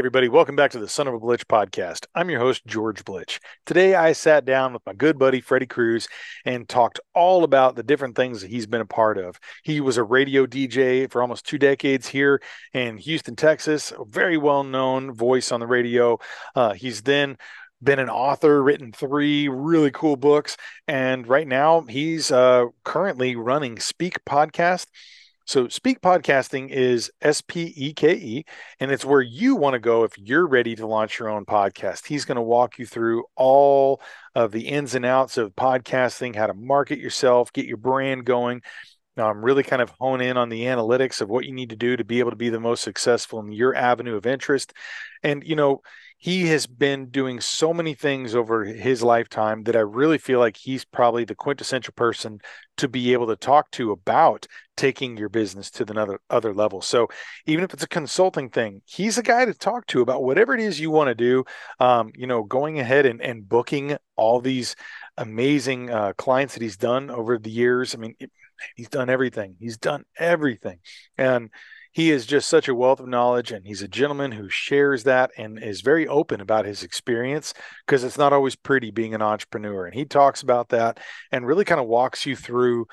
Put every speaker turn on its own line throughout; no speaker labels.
Everybody, welcome back to the Son of a Blitch podcast. I'm your host, George Blitch. Today, I sat down with my good buddy, Freddy Cruz, and talked all about the different things that he's been a part of. He was a radio DJ for almost two decades here in Houston, Texas, a very well known voice on the radio. Uh, he's then been an author, written three really cool books, and right now he's uh, currently running Speke Podcast so, Speke Podcasting is S P E K E, and it's where you want to go if you're ready to launch your own podcast. He's going to walk you through all of the ins and outs of podcasting, how to market yourself, get your brand going. Um, really kind of hone in on the analytics of what you need to do to be able to be the most successful in your avenue of interest. And, you know, he has been doing so many things over his lifetime that I really feel like he's probably the quintessential person to be able to talk to about taking your business to the other other level. So even if it's a consulting thing, he's a guy to talk to about whatever it is you want to do. Um, you know, going ahead and, and booking all these amazing uh, clients that he's done over the years. I mean, it, he's done everything. He's done everything, and he is just such a wealth of knowledge and he's a gentleman who shares that and is very open about his experience because it's not always pretty being an entrepreneur and he talks about that and really kind of walks you through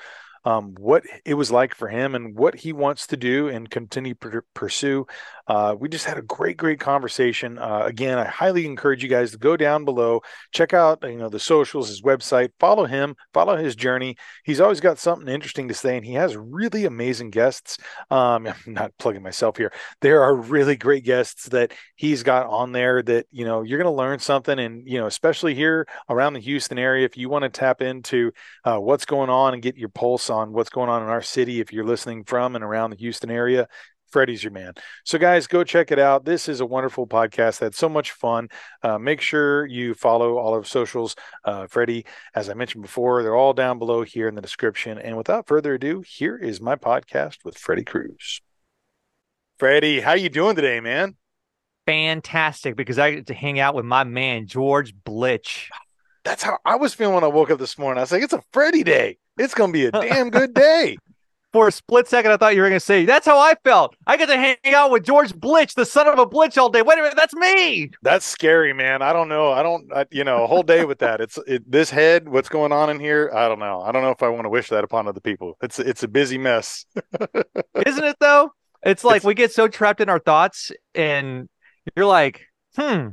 um, what it was like for him and what he wants to do and continue to pursue. Uh, we just had a great, great conversation. Uh, again, I highly encourage you guys to go down below, check out you know the socials, his website, follow him, follow his journey. He's always got something interesting to say, and he has really amazing guests. Um, I'm not plugging myself here. There are really great guests that he's got on there that you know you're going to learn something, and you know especially here around the Houston area, if you want to tap into uh, what's going on and get your pulse on what's going on in our city, if you're listening from and around the Houston area, Freddy's your man. So, guys, go check it out. This is a wonderful podcast. That's so much fun. Uh, make sure you follow all of socials. Uh, Freddy, as I mentioned before, they're all down below here in the description. And without further ado, here is my podcast with Freddy Cruz. Freddy, how you doing today, man?
Fantastic, because I get to hang out with my man George Blitch.
That's how I was feeling when I woke up this morning. I was like, "It's a Freddy day. It's gonna be a damn good day."
For a split second, I thought you were going to say, That's how I felt. I get to hang out with George Blitch, the son of a Blitch, all day. Wait a minute, that's me.
That's scary, man. I don't know. I don't, I, you know, a whole day with that. It's it, this head, what's going on in here. I don't know. I don't know if I want to wish that upon other people. It's it's a busy mess.
Isn't it, though? It's like it's, we get so trapped in our thoughts, and you're like, Hmm,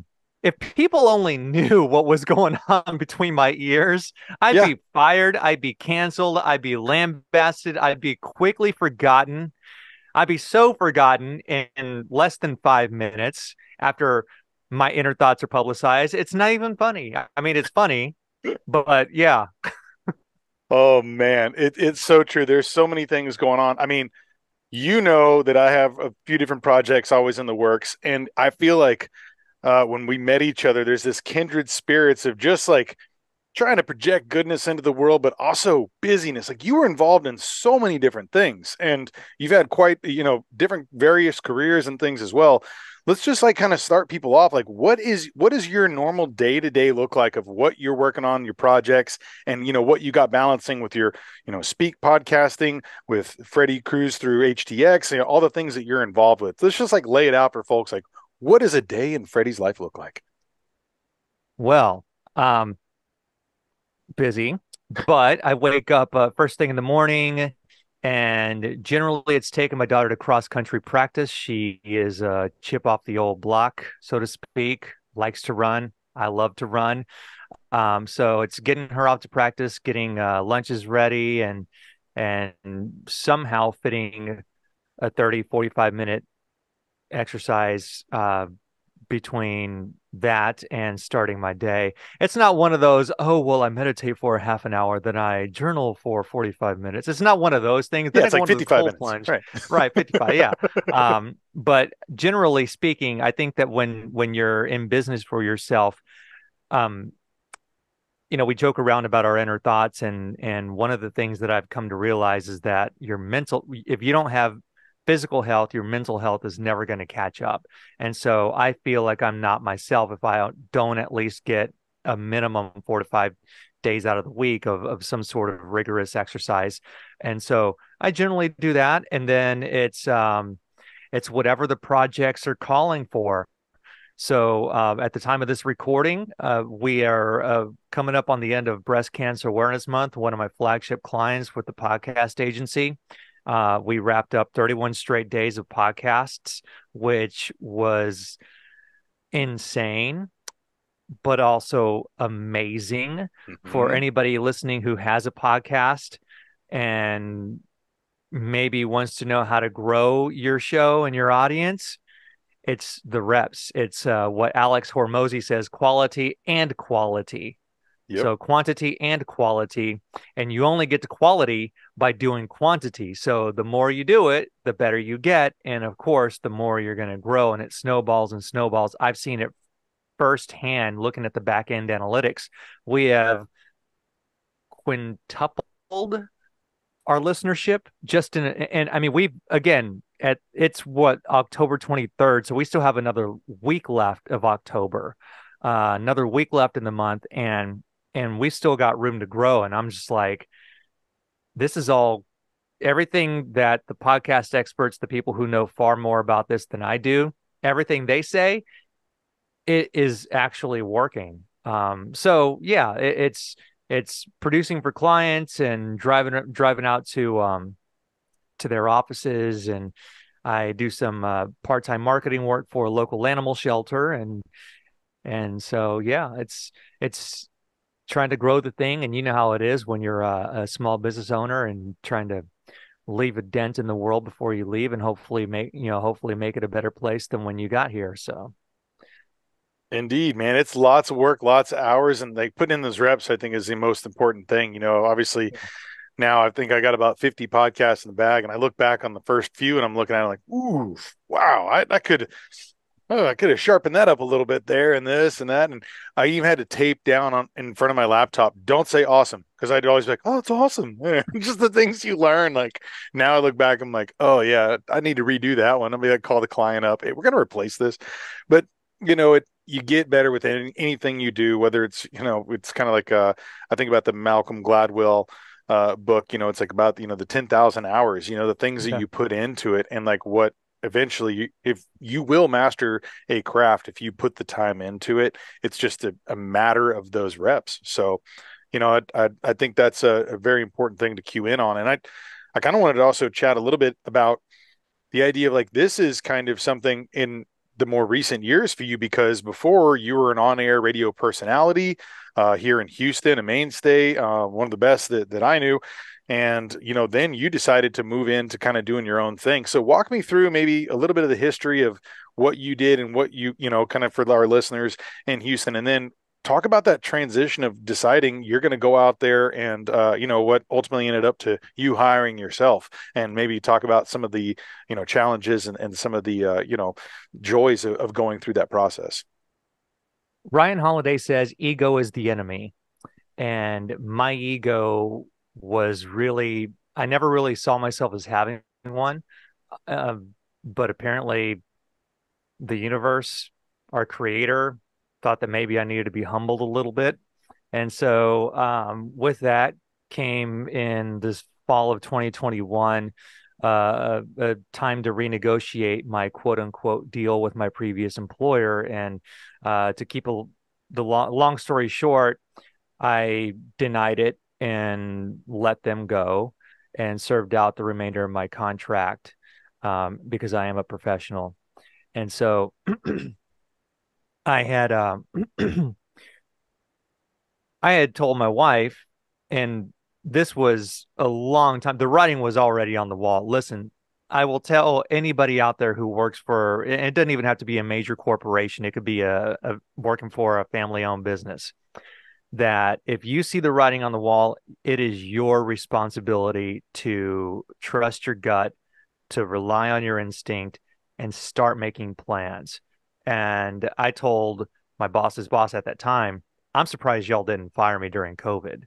if people only knew what was going on between my ears, I'd yeah. be fired, I'd be canceled, I'd be lambasted, I'd be quickly forgotten. I'd be so forgotten in less than five minutes after my inner thoughts are publicized. It's not even funny. I mean, it's funny, but yeah.
oh man, it, it's so true. There's so many things going on. I mean, you know that I have a few different projects always in the works, and I feel like uh, when we met each other, there's this kindred spirits of just like trying to project goodness into the world, but also busyness. Like you were involved in so many different things, and you've had quite you know different various careers and things as well. Let's just like kind of start people off. Like, what is what does your normal day to day look like of what you're working on, your projects, and you know what you got balancing with your you know Speke podcasting with Freddy Cruz through HTX, you know, all the things that you're involved with. Let's just like lay it out for folks. Like, what does a day in Freddy's life look like?
Well, um, busy, but I wake up uh, first thing in the morning, and generally it's taking my daughter to cross country practice. She is a chip off the old block, so to speak. Likes to run. I love to run. Um, so it's getting her off to practice, getting uh, lunches ready, and and somehow fitting a 30 45 minute exercise uh, between that and starting my day. It's not one of those, oh, well, I meditate for a half an hour, then I journal for 45 minutes. It's not one of those things.
Yeah, it's like 55 minutes. Plunge.
Right. right. 55. yeah. Um, but generally speaking, I think that when, when you're in business for yourself, um, you know, we joke around about our inner thoughts and, and one of the things that I've come to realize is that your mental, if you don't have physical health, your mental health is never going to catch up. And so I feel like I'm not myself if I don't at least get a minimum four to five days out of the week of, of some sort of rigorous exercise. And so I generally do that. And then it's, um, it's whatever the projects are calling for. So uh, at the time of this recording, uh, we are uh, coming up on the end of Breast Cancer Awareness Month. One of my flagship clients with the podcast agency. Uh, we wrapped up 31 straight days of podcasts, which was insane, but also amazing mm-hmm. for anybody listening who has a podcast and maybe wants to know how to grow your show and your audience it's the reps. It's uh, what Alex Hormozi says: quality and quality. Yep. So quantity and quality, and you only get to quality by doing quantity. So the more you do it, the better you get, and of course, the more you're going to grow. And it snowballs and snowballs. I've seen it firsthand looking at the back end analytics. We have quintupled our listenership just in and I mean we've again at it's what October 23rd, so we still have another week left of October, uh, another week left in the month, and and we still got room to grow. And I'm just like, this is all everything that the podcast experts, the people who know far more about this than I do, everything they say, it is actually working. Um, so yeah, it, it's it's producing for clients and driving driving out to um to their offices and I do some uh, part-time marketing work for a local animal shelter and and so yeah it's it's trying to grow the thing and you know how it is when you're a, a small business owner and trying to leave a dent in the world before you leave and hopefully make you know hopefully make it a better place than when you got here so
Indeed, man. It's lots of work, lots of hours, and like putting in those reps, I think is the most important thing. You know, obviously yeah now I think I got about 50 podcasts in the bag and I look back on the first few and I'm looking at it like, ooh, wow, I, I could, oh, I could have sharpened that up a little bit there and this and that. And I even had to tape down on in front of my laptop. Don't say awesome. Cause I'd always be like, oh, it's awesome. Just the things you learn. Like now I look back, I'm like, oh yeah, I need to redo that one. I'll be like, call the client up. Hey, we're going to replace this. But you know, it, you get better with any, anything you do, whether it's, you know, it's kind of like, uh, I think about the Malcolm Gladwell, uh, book, you know, it's like about, you know, the 10,000 hours, you know, the things that you put into it and like what eventually if you will master a craft, if you put the time into it, it's just a, a matter of those reps. So, you know, I, I, I think that's a, a, very important thing to cue in on. And I, I kind of wanted to also chat a little bit about the idea of like, this is kind of something in the more recent years for you because before you were an on-air radio personality uh, here in Houston, a mainstay, uh, one of the best that, that I knew. And, you know, then you decided to move into kind of doing your own thing. So walk me through maybe a little bit of the history of what you did and what you, you know, kind of for our listeners in Houston. And then talk about that transition of deciding you're going to go out there and uh, you know what ultimately ended up to you hiring yourself and maybe talk about some of the you know challenges and, and some of the uh, you know joys of, of going through that process
Ryan Holiday says ego is the enemy. And my ego was really, I never really saw myself as having one. Uh, but apparently, the universe, our creator, thought that maybe I needed to be humbled a little bit. And so, um, with that came in this fall of 2021 uh, a time to renegotiate my quote unquote deal with my previous employer. And uh, to keep a, the long, long story short, I denied it and let them go and served out the remainder of my contract um, because I am a professional. And so I had um, I had told my wife, and this was a long time. The writing was already on the wall. Listen, I will tell anybody out there who works for it doesn't even have to be a major corporation. It could be a, a working for a family-owned business. That if you see the writing on the wall, it is your responsibility to trust your gut, to rely on your instinct, and start making plans. And I told my boss's boss at that time, I'm surprised y'all didn't fire me during COVID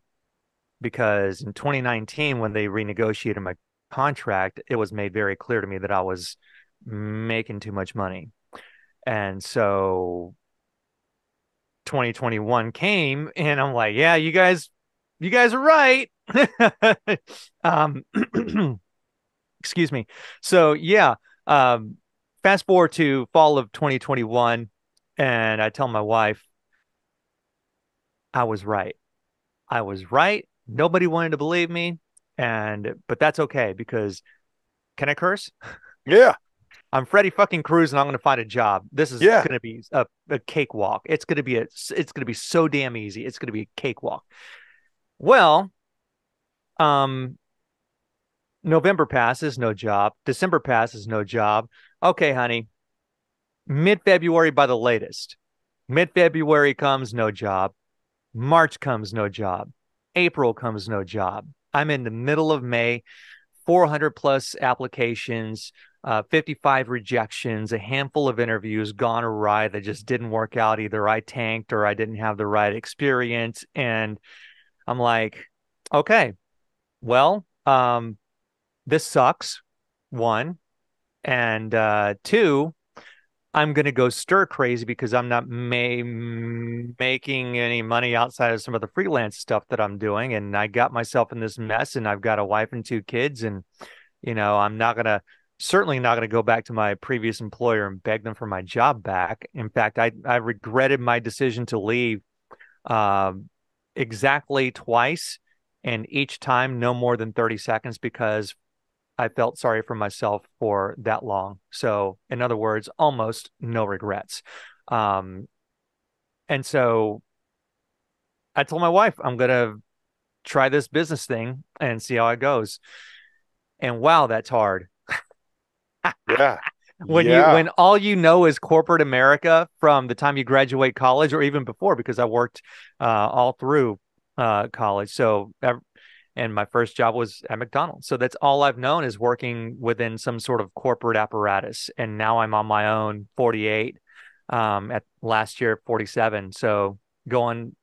because in 2019 when they renegotiated my contract it was made very clear to me that i was making too much money and so 2021 came and i'm like yeah you guys you guys are right um excuse me so yeah um fast forward to fall of 2021 And I tell my wife, I was right. I was right. Nobody wanted to believe me. And, but that's okay because can I curse?
Yeah.
I'm Freddy fucking Cruz and I'm going to find a job. This is
Yeah.
going to be a, a cakewalk. It's going to be a, it's going to be so damn easy. It's going to be a cakewalk. Well, um, November passes, no job. December passes, no job. Okay, honey. Mid February by the latest. Mid February comes, no job. March comes, no job. April comes, no job. I'm in the middle of May, 400 plus applications, uh, 55 rejections, a handful of interviews gone awry that just didn't work out. Either I tanked or I didn't have the right experience. And I'm like, okay, well, um, this sucks. One. And uh, two, I'm going to go stir crazy because I'm not may- making any money outside of some of the freelance stuff that I'm doing. And I got myself in this mess and I've got a wife and two kids. And, you know, I'm not going to, certainly not going to go back to my previous employer and beg them for my job back. In fact, I, I regretted my decision to leave um, exactly twice. And each time, no more than 30 seconds because I felt sorry for myself for that long. So, in other words, almost no regrets. Um, and so I told my wife, I'm going to try this business thing and see how it goes. And wow, that's hard.
Yeah.
when
yeah.
you when all you know is corporate America from the time you graduate college or even before because I worked uh, all through uh, college. So and my first job was at McDonald's. So that's all I've known is working within some sort of corporate apparatus. And now I'm on my own 48 um, at last year 47. So going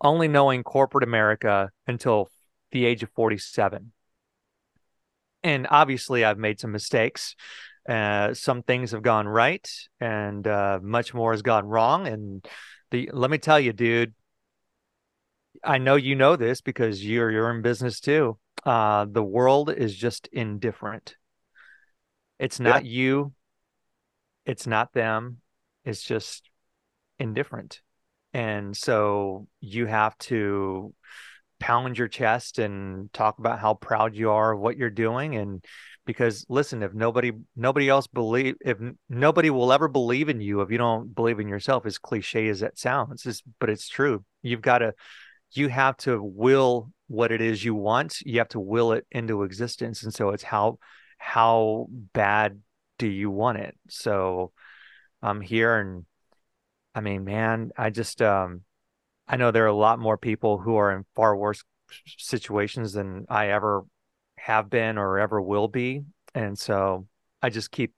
only knowing corporate America until the age of 47. And obviously I've made some mistakes. Uh, some things have gone right and uh, much more has gone wrong. And the let me tell you, dude, I know you know this because you're you're in business too. Uh, the world is just indifferent. It's not yeah. you. It's not them. It's just indifferent. And so you have to pound your chest and talk about how proud you are of what you're doing and because listen if nobody nobody else believe if nobody will ever believe in you if you don't believe in yourself as cliche as that sounds it's, but it's true. You've got to you have to will what it is you want. You have to will it into existence and so it's how how bad do you want it? So i'm here and i mean man i just um i know there are a lot more people who are in far worse situations than i ever have been or ever will be and so i just keep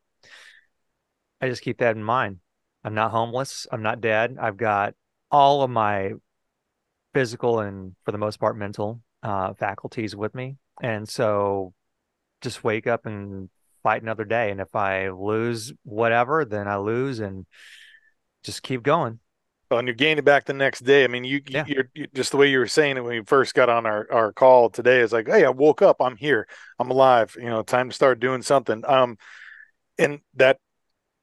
i just keep that in mind i'm not homeless i'm not dead i've got all of my physical and for the most part mental uh, faculties with me. And so just wake up and fight another day. And if I lose whatever, then I lose and just keep going.
Well, and you're it back the next day. I mean, you, yeah. you're, you just the way you were saying it when you first got on our, our call today is like, Hey, I woke up, I'm here, I'm alive, you know, time to start doing something. Um, and that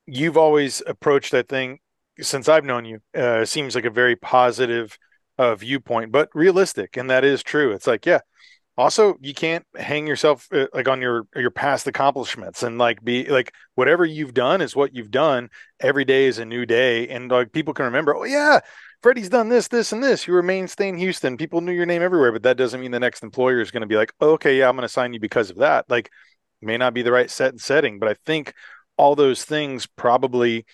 you've always approached that thing since I've known you, uh, seems like a very positive, uh, viewpoint, but realistic, and that is true. It's like, yeah. Also, you can't hang yourself uh, like on your your past accomplishments and like be like whatever you've done is what you've done. Every day is a new day, and like people can remember. Oh yeah, Freddy's done this, this, and this. You were mainstay in Houston. People knew your name everywhere, but that doesn't mean the next employer is going to be like, oh, okay, yeah, I'm going to sign you because of that. Like, may not be the right set and setting, but I think all those things probably,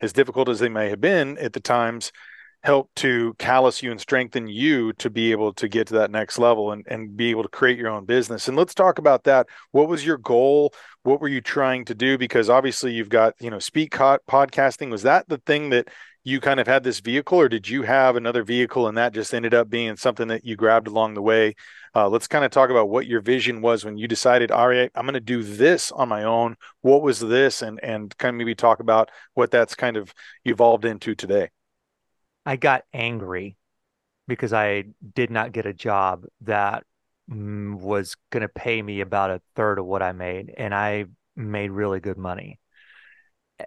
as difficult as they may have been at the times, help to callous you and strengthen you to be able to get to that next level and, and be able to create your own business. And let's talk about that. What was your goal? What were you trying to do? Because obviously you've got, you know, Speke podcasting. Was that the thing that you kind of had this vehicle or did you have another vehicle and that just ended up being something that you grabbed along the way? Uh, let's kind of talk about what your vision was when you decided, all right, I'm going to do this on my own. What was this? And, and kind of maybe talk about what that's kind of evolved into today.
I got angry because I did not get a job that mm, was going to pay me about a third of what I made, and I made really good money.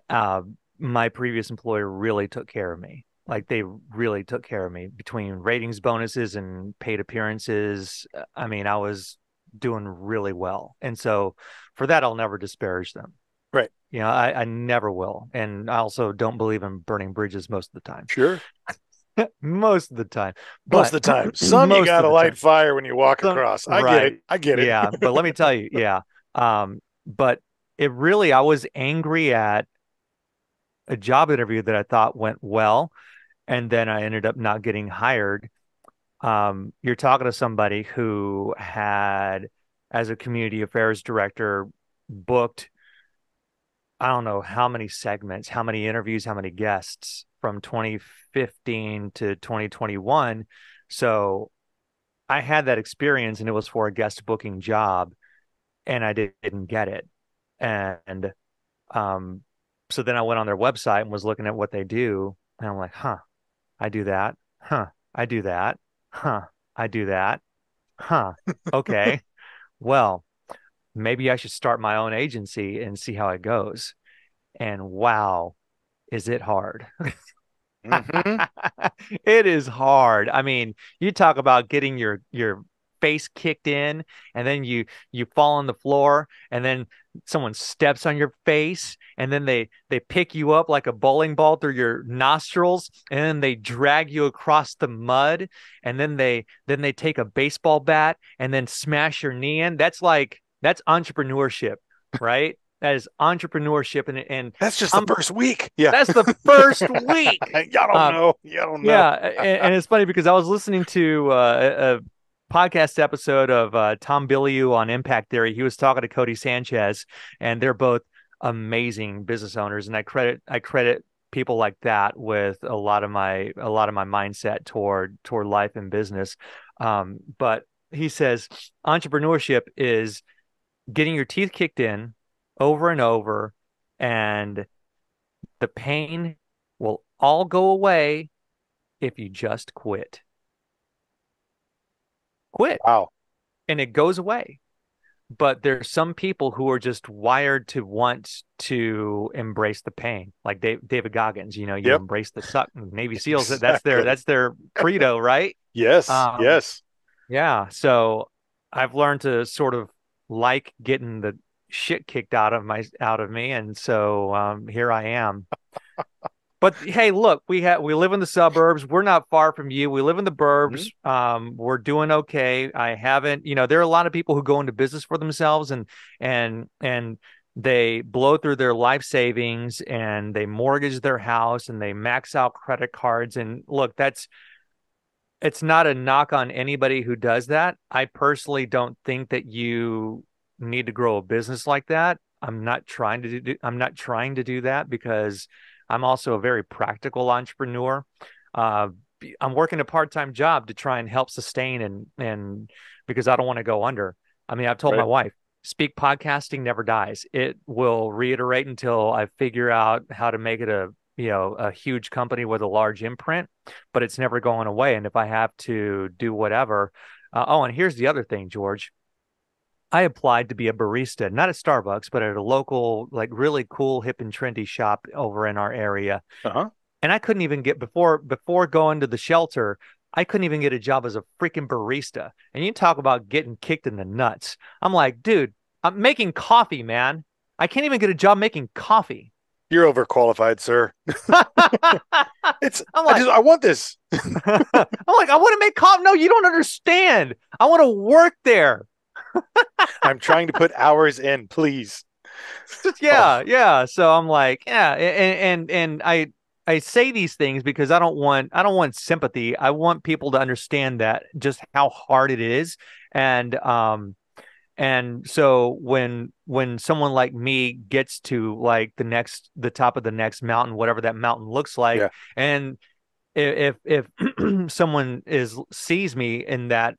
Uh, my previous employer really took care of me. Like they really took care of me between ratings bonuses and paid appearances. I mean, I was doing really well. And so for that, I'll never disparage them. You know, I, I never will. And I also don't believe in burning bridges most of the time.
Sure.
most of the time.
most of the time. Some you got to light time. fire when you walk
Some,
across. I right. get it. I get it.
Yeah. but let me tell you, yeah. Um, but it really, I was angry at a job interview that I thought went well. And then I ended up not getting hired. Um, you're talking to somebody who had, as a community affairs director, booked I don't know how many segments, how many interviews, how many guests from 2015 to 2021. So I had that experience and it was for a guest booking job and I didn't get it. And um, so then I went on their website and was looking at what they do. And I'm like, huh, I do that. Huh, I do that. Huh, I do that. Huh, okay. well, maybe I should start my own agency and see how it goes. And wow, is it hard? mm-hmm. it is hard. I mean, you talk about getting your your face kicked in and then you you fall on the floor and then someone steps on your face and then they they pick you up like a bowling ball through your nostrils and then they drag you across the mud and then they then they take a baseball bat and then smash your knee in that's like that's entrepreneurship, right? that is entrepreneurship, and and
that's just the first week. Yeah,
that's the first week.
Y'all don't um, know. Y'all don't know.
Yeah, and, and, it's funny because I was listening to uh, a podcast episode of uh, Tom Bilyeu on Impact Theory. He was talking to Cody Sanchez, and they're both amazing business owners, and I credit I credit people like that with a lot of my a lot of my mindset toward toward life and business. Um, but he says entrepreneurship is getting your teeth kicked in over and over, and the pain will all go away if you just quit. Quit.
Wow.
And it goes away. But there's some people who are just wired to want to embrace the pain, like Dave, David Goggins. You know, you yep. embrace the suck. Navy SEALs. Exactly. That's their that's their credo, right?
Yes. Um, yes.
Yeah. So I've learned to sort of like getting the shit kicked out of my out of me, and so um, here I am. but hey, look, we have we live in the suburbs. We're not far from you. We live in the burbs. Mm-hmm. Um, we're doing okay. I haven't, you know, there are a lot of people who go into business for themselves and and and they blow through their life savings and they mortgage their house and they max out credit cards and look that's it's not a knock on anybody who does that. I personally don't think that you need to grow a business like that. I'm not trying to do I'm not trying to do that because I'm also a very practical entrepreneur. Uh, I'm working a part-time job to try and help sustain and and because I don't want to go under. I mean, I've told right. my wife, Speke podcasting never dies. It will reiterate until I figure out how to make it a you know a huge company with a large imprint but it's never going away and if i have to do whatever uh, oh and here's the other thing george i applied to be a barista not at starbucks but at a local like really cool hip and trendy shop over in our area
uh-huh.
and i couldn't even get before before going to the shelter I couldn't even get a job as a freaking barista. And you talk about getting kicked in the nuts. I'm like, dude, I'm making coffee, man. I can't even get a job making coffee.
You're overqualified, sir. it's I'm like, I, just, I want this.
I'm like, I want to make comp. No, you don't understand. I want to work there.
I'm trying to put hours in, please.
yeah, oh. yeah. So I'm like, yeah, and and and I I say these things because I don't want I don't want sympathy. I want people to understand that just how hard it is, and um, and so when when someone like me gets to like the next the top of the next mountain whatever that mountain looks like yeah. and if if someone is sees me in that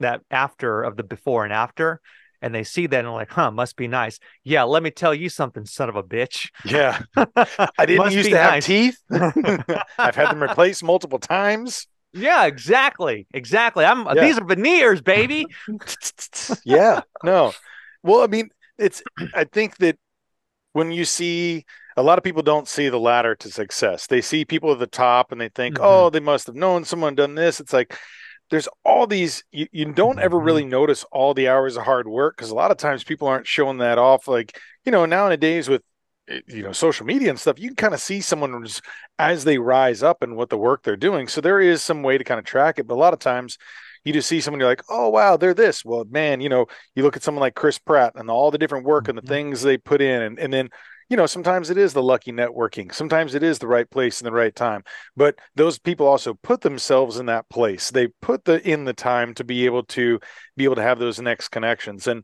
that after of the before and after and they see that and like huh must be nice. Yeah let me tell you something son of a bitch.
Yeah. I didn't used to nice. have teeth. I've had them replaced multiple times
yeah, exactly. Exactly. I'm yeah. these are veneers, baby.
yeah. No. Well, I mean, it's I think that when you see a lot of people don't see the ladder to success. They see people at the top and they think,
Mhm.
oh, they must have known someone done this. It's like there's all these you, you don't ever
Mhm.
really notice all the hours of hard work because a lot of times people aren't showing that off. Like, you know, nowadays with you know social media and stuff, you can kind of see someone just as they rise up and what the work they're doing. So there is some way to kind of track it. But a lot of times you just see someone you're like, oh wow, they're this. Well, man, you know, you look at someone like Chris Pratt and all the different work and the
Mhm.
things they put in, and, and then you know, sometimes it is the lucky networking. Sometimes it is the right place in the right time. But those people also put themselves in that place. They put the in the time to be able to be able to have those next connections. And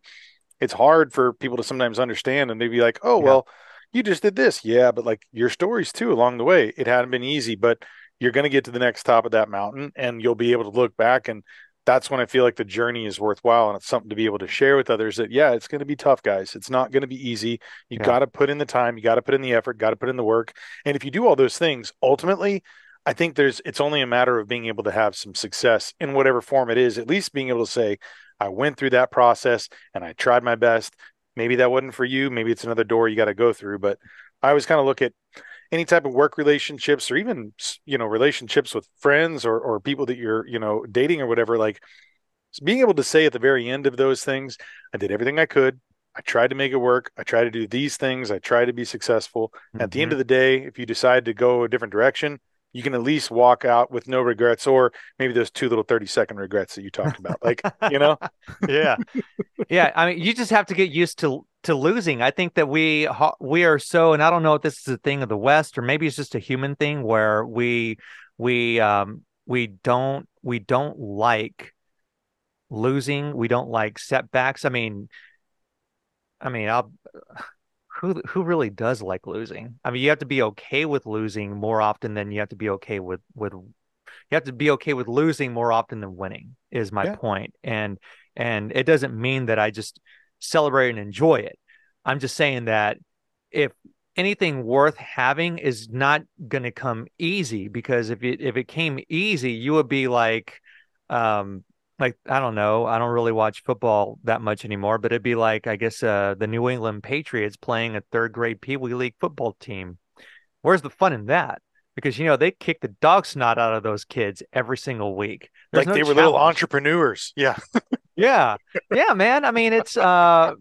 it's hard for people to sometimes understand and they'd be like, oh,
Yeah.
well, you just did this. Yeah, but like your stories too along the way. It hadn't been easy, but you're going to get to the next top of that mountain and you'll be able to look back and that's when I feel like the journey is worthwhile and it's something to be able to share with others that yeah, it's going to be tough, guys. It's not going to be easy. You
Yeah.
got to put in the time, you got to put in the effort, got to put in the work. And if you do all those things, ultimately, I think there's it's only a matter of being able to have some success in whatever form it is, at least being able to say, I went through that process and I tried my best. Maybe that wasn't for you, maybe it's another door you got to go through, but I always kind of look at any type of work relationships or even you know relationships with friends or or people that you're you know dating or whatever like being able to say at the very end of those things i did everything i could. I tried to make it work. I tried to do these things. I tried to be successful. At the end
Mhm.
of the day if you decide to go a different direction you can at least walk out with no regrets or maybe those two little 30 second regrets that you talked about like you know?
Yeah. Yeah i mean you just have to get used to to losing. I think that we we are so and i don't know if this is a thing of the west or maybe it's just a human thing where we we um we don't we don't like losing. We don't like setbacks. I mean i mean i'll who who really does like losing i mean you have to be okay with losing more often than you have to be okay with with you have to be okay with losing more often than winning is my
Yeah.
point. and and it doesn't mean that i just celebrate and enjoy it i'm just saying that if anything worth having is not going to come easy because if it if it came easy you would be like um like i don't know i don't really watch football that much anymore but it'd be like i guess uh the new england patriots playing a third grade pee wee league football team where's the fun in that because you know they kick the dog snot out of those kids every single week There's
like
no
they were little entrepreneurs yeah
Yeah. Yeah, man. I mean, it's uh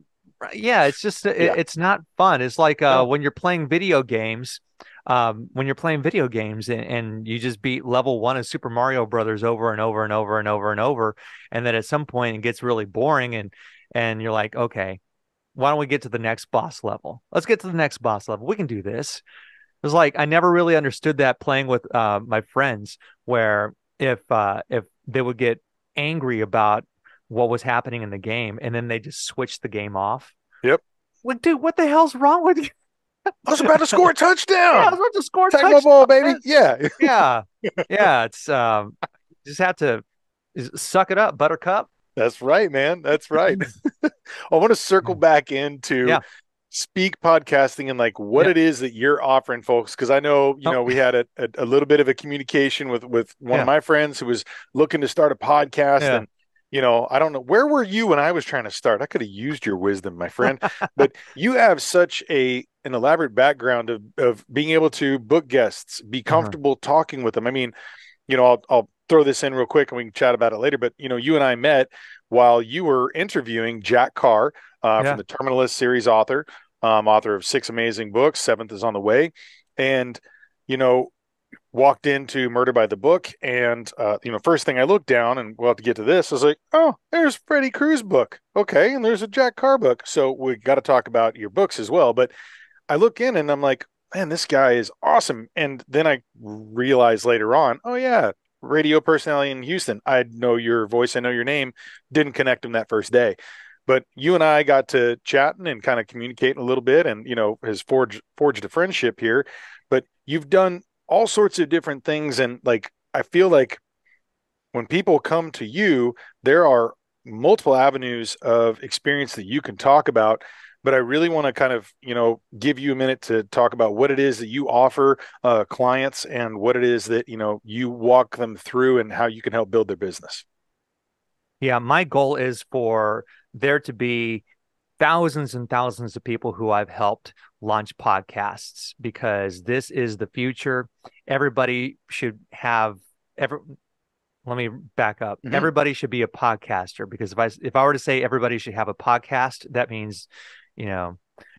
yeah, it's just it,
Yeah.
it's not fun. It's like uh when you're playing video games, um when you're playing video games and, and you just beat level 1 of Super Mario Brothers over and over and over and over and over and then at some point it gets really boring and and you're like, "Okay, why don't we get to the next boss level? Let's get to the next boss level. We can do this." It was like I never really understood that playing with uh, my friends, where if uh, if they would get angry about what was happening in the game, and then they just switch the game off.
Yep.
Like, dude, what the hell's wrong with you?
I was about to score a
Yeah, I was about to score a
Tag
touchdown.
ball baby yeah
Yeah, yeah. It's um, just have to suck it up, Buttercup.
That's right, man. That's right. I want to circle back into
Yeah.
Speke podcasting and like what
Yeah.
it is that you're offering folks because I know, you
Oh.
know, we had a, a, a little bit of a communication with with one
Yeah.
of my friends who was looking to start a podcast
Yeah.
and you know, I don't know where were you when I was trying to start. I could have used your wisdom, my friend. but you have such a an elaborate background of of being able to book guests, be
Uh-huh.
comfortable talking with them. I mean, you know, I'll I'll throw this in real quick and we can chat about it later. But you know, you and I met while you were interviewing Jack Carr uh,
Yeah.
from the Terminal List series author, um, author of six amazing books. Seventh is on the way, and you know, walked into Murder by the Book, and uh, you know, first thing I looked down, and we'll have to get to this. I was like, oh, there's Freddy Cruz book, okay, and there's a Jack Carr book. So we got to talk about your books as well. But I look in and I'm like, man, this guy is awesome. And then I realized later on, oh yeah, radio personality in Houston. I know your voice, I know your name. Didn't connect him that first day. But you and I got to chatting and kind of communicating a little bit and you know, has forged forged a friendship here. But you've done all sorts of different things and like I feel like when people come to you, there are multiple avenues of experience that you can talk about but I really want to kind of, you know, give you a minute to talk about what it is that you offer uh, clients and what it is that, you know, you walk them through and how you can help build their business.
Yeah, my goal is for there to be thousands and thousands of people who I've helped launch podcasts because this is the future. Everybody should have every let me back up. Mm-hmm. Everybody should be a podcaster because if I if I were to say everybody should have a podcast, that means, you know,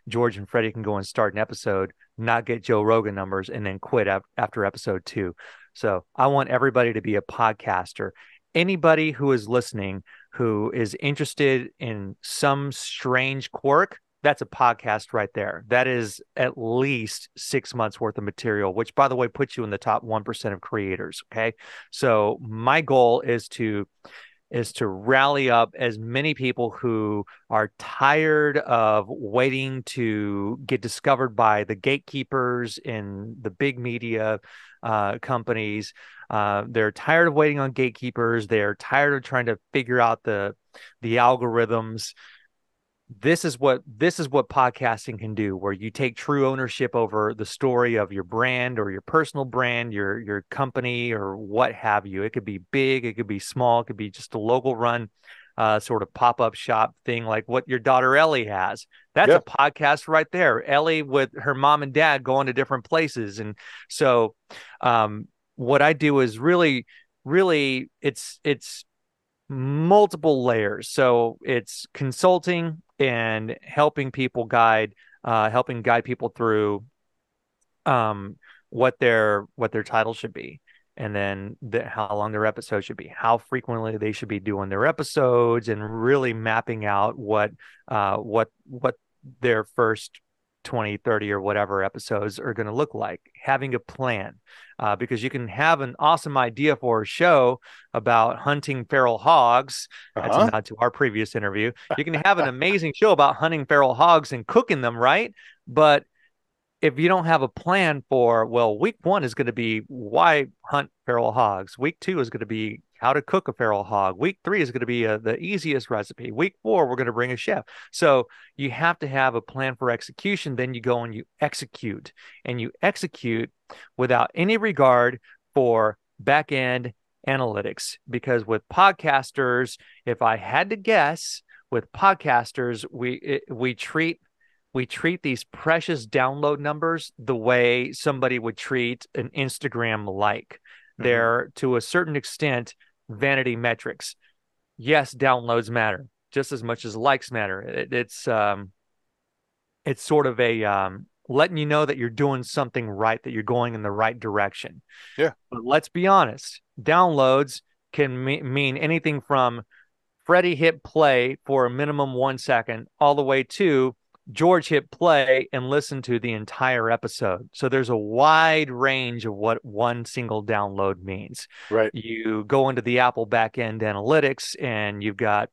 George and Freddy can go and start an episode, not get Joe Rogan numbers, and then quit ap- after episode two. So I want everybody to be a podcaster. Anybody who is listening who is interested in some strange quirk, that's a podcast right there. That is at least six months worth of material, which, by the way, puts you in the top 1% of creators. Okay. So, my goal is to is to rally up as many people who are tired of waiting to get discovered by the gatekeepers in the big media uh, companies. Uh, they're tired of waiting on gatekeepers. They're tired of trying to figure out the the algorithms this is what this is what podcasting can do where you take true ownership over the story of your brand or your personal brand your your company or what have you. It could be big it could be small it could be just a local run uh, sort of pop-up shop thing like what your daughter ellie has. That's a podcast right there. Ellie with her mom and dad going to different places. And so um, what i do is really really it's it's multiple layers. So it's consulting and helping people guide uh, helping guide people through um, what their what their title should be and then the, how long their episode should be how frequently they should be doing their episodes and really mapping out what uh, what what their first 20 30 or whatever episodes are going to look like having a plan uh, because you can have an awesome idea for a show about hunting feral hogs. That's uh-huh. a nod to our previous interview. You can have an amazing show about hunting feral hogs and cooking them, right? But if you don't have a plan for, well, week one is going to be why hunt feral hogs. Week two is going to be how to cook a feral hog. Week three is going to be uh, the easiest recipe. Week four, we're going to bring a chef. So you have to have a plan for execution. Then you go and you execute, and you execute without any regard for back end analytics. Because with podcasters, if I had to guess, with podcasters, we it, we treat we treat these precious download numbers the way somebody would treat an Instagram like. Mm-hmm. They're to a certain extent vanity metrics. Yes, downloads matter just as much as likes matter. It, it's um, it's sort of a um, letting you know that you're doing something right, that you're going in the right direction.
Yeah.
But let's be honest, downloads can me- mean anything from Freddy hit play for a minimum one second all the way to George hit play and listened to the entire episode. So there's a wide range of what one single download means.
Right.
You go into the Apple backend analytics and you've got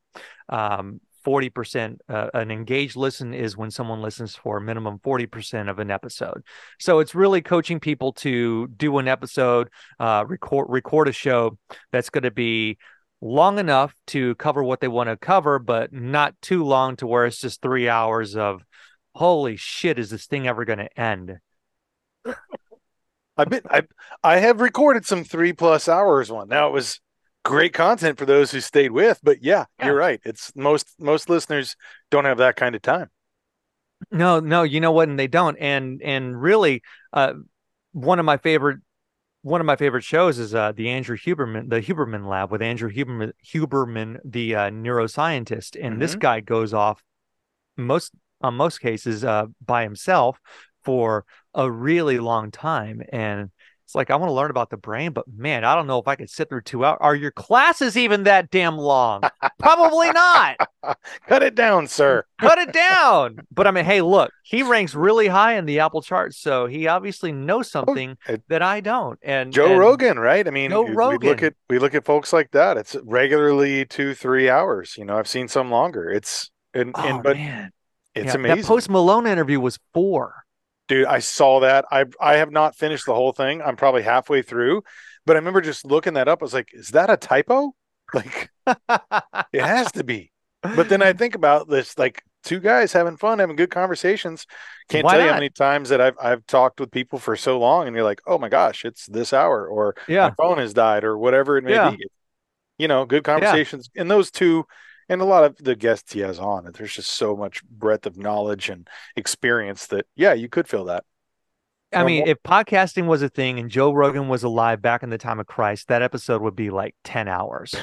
um, 40% uh, an engaged listen is when someone listens for a minimum 40% of an episode so it's really coaching people to do an episode uh, record record a show that's going to be long enough to cover what they want to cover, but not too long to where it's just three hours of holy shit, is this thing ever going to end?
I've been I I have recorded some three plus hours one. Now it was great content for those who stayed with, but yeah, yeah, you're right. It's most most listeners don't have that kind of time.
No, no, you know what, and they don't. And and really, uh, one of my favorite one of my favorite shows is uh, the Andrew Huberman, the Huberman Lab with Andrew Huberman, Huberman the uh, neuroscientist, and mm-hmm. this guy goes off most on most cases uh, by himself for a really long time, and it's like I want to learn about the brain, but man, I don't know if I could sit through two hours. Are your classes even that damn long? Probably not.
Cut it down, sir.
Cut it down. But I mean, hey, look, he ranks really high in the Apple charts, so he obviously knows oh, something oh, it, that I don't. And
Joe
and
Rogan, right? I mean, Joe Rogan. we look at we look at folks like that. It's regularly two, three hours. You know, I've seen some longer. It's and, oh, and but man. it's yeah, amazing.
That Post Malone interview was four.
Dude, I saw that. I I have not finished the whole thing. I'm probably halfway through, but I remember just looking that up. I was like, is that a typo? Like it has to be. But then I think about this like two guys having fun, having good conversations. Can't Why tell not? you how many times that I've I've talked with people for so long and you're like, "Oh my gosh, it's this hour or
yeah.
my phone has died or whatever it may yeah. be." You know, good conversations. Yeah. And those two and a lot of the guests he has on. There's just so much breadth of knowledge and experience that, yeah, you could feel that.
I mean, if podcasting was a thing and Joe Rogan was alive back in the time of Christ, that episode would be like 10 hours.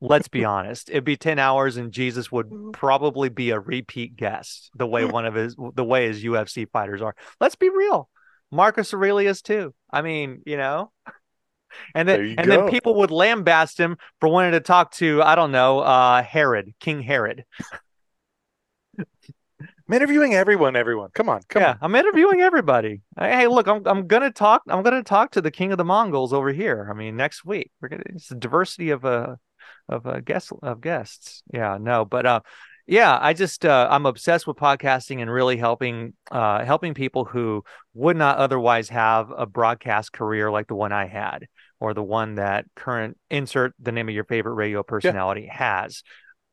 Let's be honest. It'd be 10 hours and Jesus would probably be a repeat guest the way mm. one of his the way his UFC fighters are. Let's be real. Marcus Aurelius too. I mean, you know. And then and go. then people would lambaste him for wanting to talk to, I don't know, uh Herod, King Herod.
I'm interviewing everyone. Everyone, come on, come
yeah,
on.
I'm interviewing everybody. Hey, look, I'm I'm gonna talk. I'm gonna talk to the king of the Mongols over here. I mean, next week we're gonna. It's a diversity of uh of uh, guests of guests. Yeah, no, but uh, yeah, I just uh, I'm obsessed with podcasting and really helping uh helping people who would not otherwise have a broadcast career like the one I had or the one that current insert the name of your favorite radio personality yeah. has.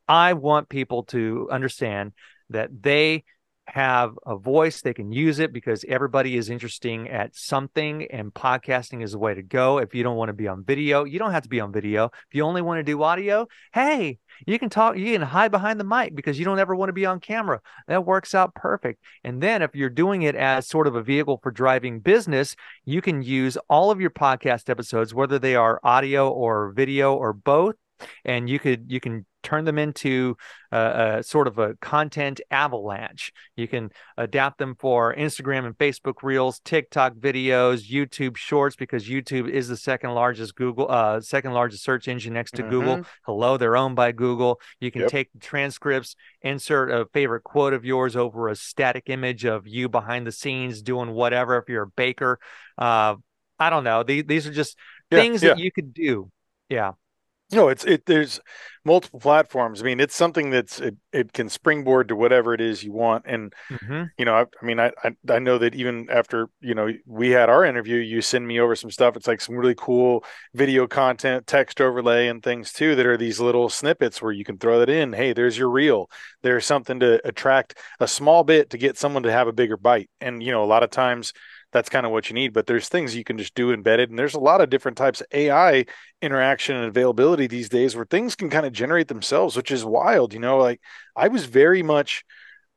I want people to understand that they have a voice they can use it because everybody is interesting at something and podcasting is the way to go. If you don't want to be on video you don't have to be on video. If you only want to do audio hey you can talk you can hide behind the mic because you don't ever want to be on camera. That works out perfect. And then if you're doing it as sort of a vehicle for driving business you can use all of your podcast episodes whether they are audio or video or both and you could you can turn them into a, a, sort of a content avalanche. You can adapt them for Instagram and Facebook Reels, TikTok videos, YouTube Shorts, because YouTube is the second largest Google, uh, second largest search engine next to mm-hmm. Google. Hello, they're owned by Google. You can yep. take transcripts, insert a favorite quote of yours over a static image of you behind the scenes doing whatever. If you're a baker, uh, I don't know. These, these are just yeah, things yeah. that you could do. Yeah.
No, it's it. There's multiple platforms. I mean, it's something that's it, it can springboard to whatever it is you want. And mm-hmm. you know, I, I mean, I, I, I know that even after you know we had our interview, you send me over some stuff. It's like some really cool video content, text overlay, and things too that are these little snippets where you can throw that in. Hey, there's your reel. There's something to attract a small bit to get someone to have a bigger bite. And you know, a lot of times that's kind of what you need. But there's things you can just do embedded, and there's a lot of different types of AI interaction and availability these days where things can kind of generate themselves, which is wild. You know, like I was very much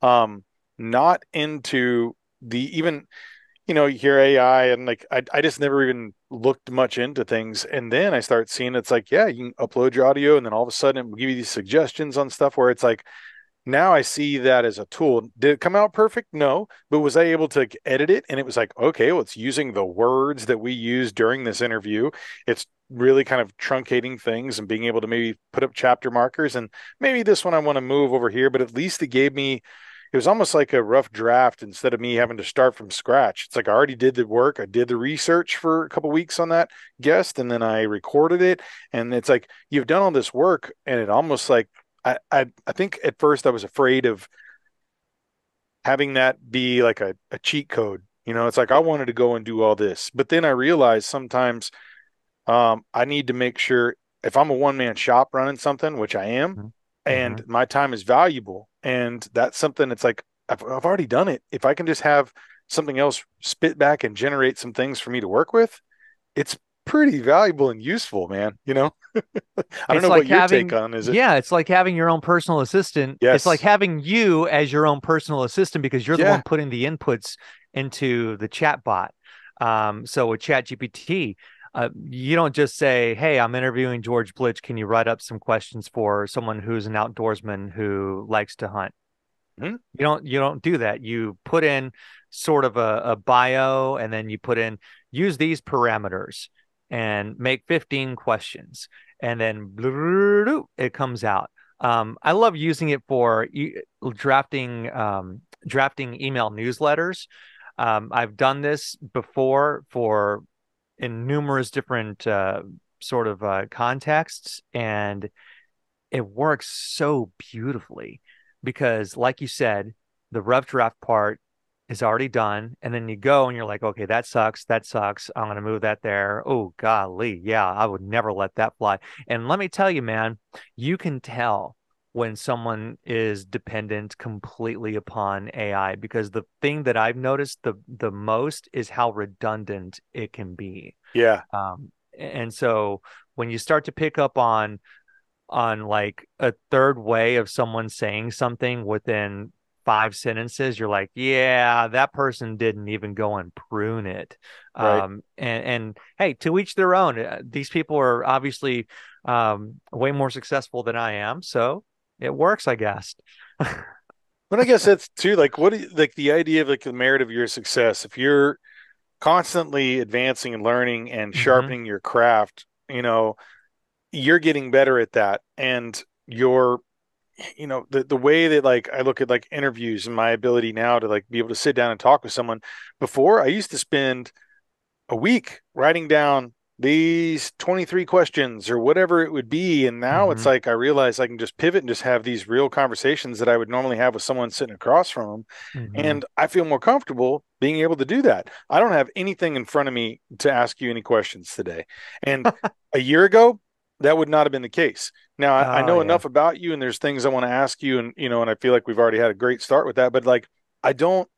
um, not into the even you know you hear ai and like I, I just never even looked much into things and then i start seeing it's like yeah you can upload your audio and then all of a sudden it will give you these suggestions on stuff where it's like now I see that as a tool. Did it come out perfect? No, but was I able to edit it? And it was like, okay, well, it's using the words that we use during this interview. It's really kind of truncating things and being able to maybe put up chapter markers. And maybe this one I want to move over here, but at least it gave me, it was almost like a rough draft instead of me having to start from scratch. It's like I already did the work. I did the research for a couple weeks on that guest and then I recorded it. And it's like, you've done all this work and it almost like I, I, I think at first I was afraid of having that be like a, a cheat code. You know, it's like I wanted to go and do all this, but then I realized sometimes um, I need to make sure if I'm a one man shop running something, which I am, mm-hmm. and mm-hmm. my time is valuable, and that's something it's like I've, I've already done it. If I can just have something else spit back and generate some things for me to work with, it's pretty valuable and useful, man. You know, I don't
it's
know
like
what your take on is it.
Yeah, it's like having your own personal assistant.
Yes.
It's like having you as your own personal assistant because you're the one putting the inputs into the chat bot. Um, so with Chat GPT, uh, you don't just say, "Hey, I'm interviewing George Blitch. Can you write up some questions for someone who's an outdoorsman who likes to hunt?" Mm-hmm. You don't you don't do that. You put in sort of a, a bio, and then you put in use these parameters and make 15 questions and then it comes out um, i love using it for e- drafting um, drafting email newsletters um, i've done this before for in numerous different uh, sort of uh, contexts and it works so beautifully because like you said the rough draft part is already done and then you go and you're like okay that sucks that sucks i'm going to move that there. Oh golly yeah i would never let that fly and let me tell you man you can tell when someone is dependent completely upon ai because the thing that i've noticed the the most is how redundant it can be
yeah.
um and so when you start to pick up on on like a third way of someone saying something within five sentences, you're like, yeah, that person didn't even go and prune it. Right. Um, and, and hey, to each their own. Uh, these people are obviously um, way more successful than I am, so it works, I guess.
but I guess that's too like what you, like the idea of like the merit of your success. If you're constantly advancing and learning and mm-hmm. sharpening mm-hmm. your craft, you know, you're getting better at that, and you're you know the the way that like I look at like interviews and my ability now to like be able to sit down and talk with someone before I used to spend a week writing down these 23 questions or whatever it would be and now mm-hmm. it's like I realize I can just pivot and just have these real conversations that I would normally have with someone sitting across from mm-hmm. and I feel more comfortable being able to do that. I don't have anything in front of me to ask you any questions today. And a year ago that would not have been the case. Now I, oh, I know yeah. enough about you, and there's things I want to ask you, and you know, and I feel like we've already had a great start with that. But like, I don't,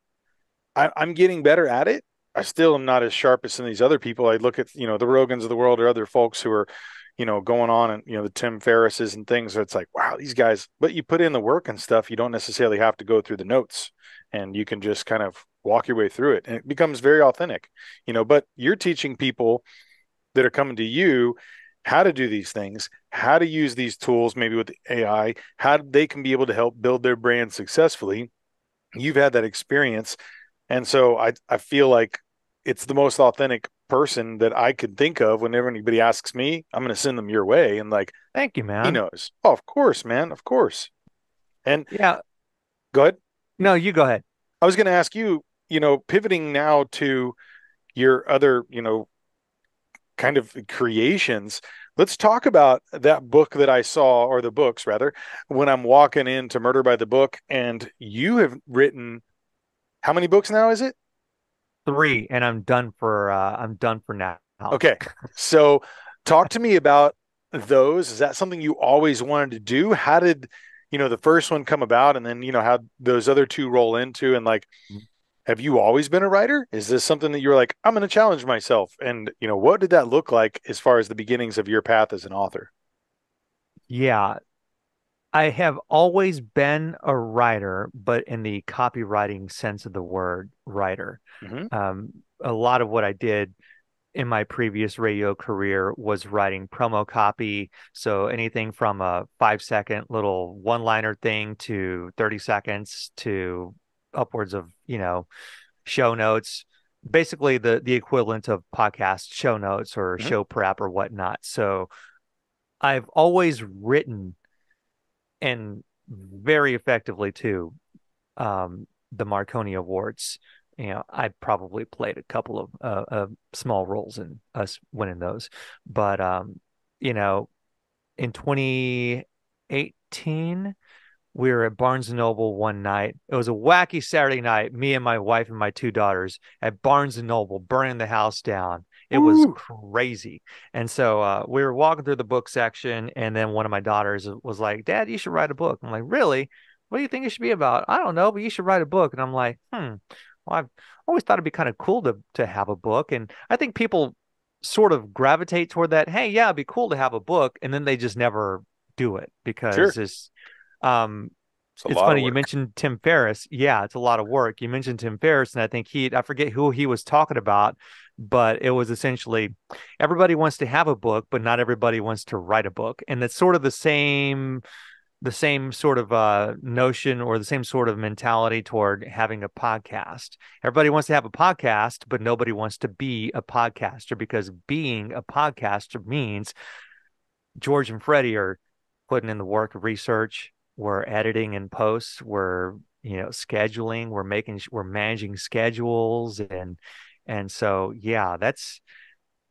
I, I'm getting better at it. I still am not as sharp as some of these other people. I look at you know the Rogans of the world or other folks who are, you know, going on and you know the Tim Ferrisses and things. It's like, wow, these guys. But you put in the work and stuff. You don't necessarily have to go through the notes, and you can just kind of walk your way through it, and it becomes very authentic. You know, but you're teaching people that are coming to you how to do these things, how to use these tools, maybe with AI, how they can be able to help build their brand successfully. You've had that experience. And so I, I feel like it's the most authentic person that I could think of whenever anybody asks me, I'm going to send them your way. And like,
thank you, man.
He knows. Oh, of course, man. Of course. And
yeah,
go ahead.
No, you go ahead.
I was going to ask you, you know, pivoting now to your other, you know, kind of creations. Let's talk about that book that I saw, or the books rather, when I'm walking into Murder by the Book. And you have written how many books now? Is it
three? And I'm done for. Uh, I'm done for now.
Okay, so talk to me about those. Is that something you always wanted to do? How did you know the first one come about, and then you know how those other two roll into, and like mm-hmm have you always been a writer? Is this something that you're like, I'm going to challenge myself? And, you know, what did that look like as far as the beginnings of your path as an author?
Yeah. I have always been a writer, but in the copywriting sense of the word writer. Mm-hmm. Um, a lot of what I did in my previous radio career was writing promo copy. So anything from a five second little one liner thing to 30 seconds to upwards of you know show notes basically the the equivalent of podcast show notes or mm-hmm. show prep or whatnot so i've always written and very effectively too um, the marconi awards you know i probably played a couple of uh, uh, small roles in us winning those but um you know in 2018 we were at Barnes and Noble one night. It was a wacky Saturday night. Me and my wife and my two daughters at Barnes and Noble, burning the house down. It Ooh. was crazy. And so uh, we were walking through the book section, and then one of my daughters was like, "Dad, you should write a book." I'm like, "Really? What do you think it should be about?" I don't know, but you should write a book. And I'm like, "Hmm." Well, I've always thought it'd be kind of cool to to have a book, and I think people sort of gravitate toward that. Hey, yeah, it'd be cool to have a book, and then they just never do it because sure. it's um, it's, it's funny you mentioned Tim Ferriss. Yeah, it's a lot of work. You mentioned Tim Ferriss, and I think he I forget who he was talking about, but it was essentially everybody wants to have a book, but not everybody wants to write a book, and it's sort of the same the same sort of uh, notion or the same sort of mentality toward having a podcast. Everybody wants to have a podcast, but nobody wants to be a podcaster because being a podcaster means George and Freddy are putting in the work of research, we're editing and posts we're you know scheduling we're making we're managing schedules and and so yeah that's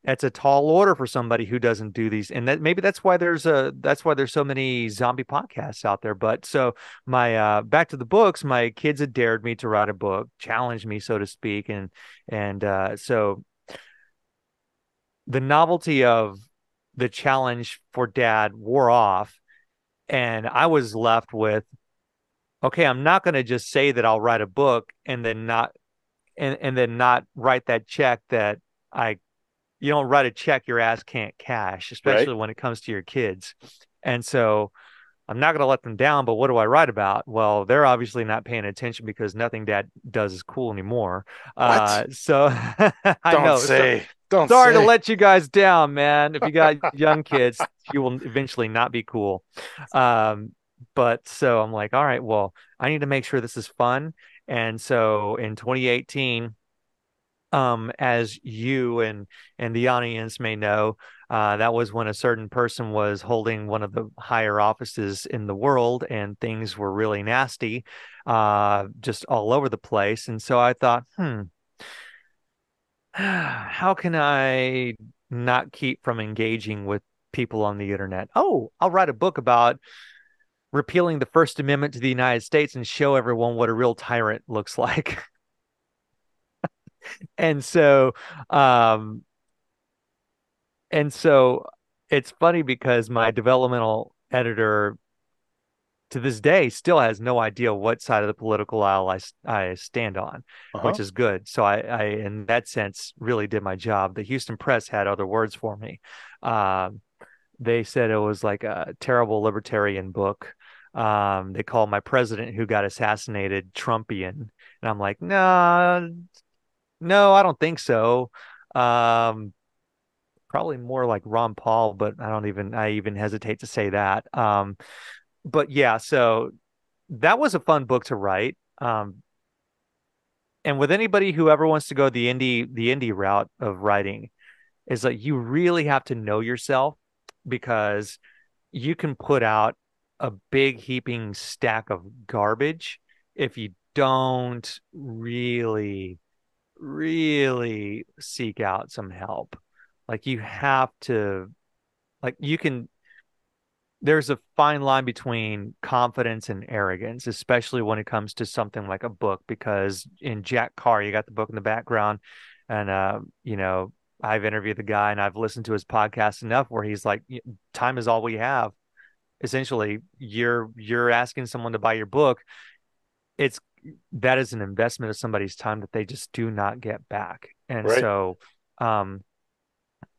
that's a tall order for somebody who doesn't do these and that maybe that's why there's a that's why there's so many zombie podcasts out there but so my uh back to the books my kids had dared me to write a book challenged me so to speak and and uh so the novelty of the challenge for dad wore off and I was left with, okay, I'm not going to just say that I'll write a book and then not, and, and then not write that check that I, you don't write a check your ass can't cash, especially right. when it comes to your kids. And so I'm not going to let them down, but what do I write about? Well, they're obviously not paying attention because nothing dad does is cool anymore. Uh, so I
Don't
know.
say.
So,
Don't
sorry
say.
to let you guys down, man. If you got young kids, you will eventually not be cool. Um, but so I'm like, all right, well, I need to make sure this is fun. And so in 2018, um, as you and and the audience may know, uh, that was when a certain person was holding one of the higher offices in the world, and things were really nasty, uh, just all over the place. And so I thought, hmm, how can I not keep from engaging with people on the internet? Oh, I'll write a book about repealing the First Amendment to the United States and show everyone what a real tyrant looks like. and so um and so it's funny because my developmental editor to this day still has no idea what side of the political aisle I, I stand on, uh-huh. which is good. So I, I, in that sense, really did my job. The Houston Press had other words for me. Um, they said it was like a terrible libertarian book. Um, they called my president who got assassinated Trumpian, and I'm like, no, nah, no, I don't think so. Um, probably more like Ron Paul, but I don't even I even hesitate to say that. Um, but yeah, so that was a fun book to write. Um, and with anybody who ever wants to go the indie the indie route of writing, is that you really have to know yourself because you can put out a big heaping stack of garbage if you don't really really seek out some help. Like you have to, like you can, there's a fine line between confidence and arrogance, especially when it comes to something like a book, because in Jack Carr, you got the book in the background. And, uh, you know, I've interviewed the guy and I've listened to his podcast enough where he's like, time is all we have. Essentially, you're you're asking someone to buy your book. It's that is an investment of somebody's time that they just do not get back. And right. so, um,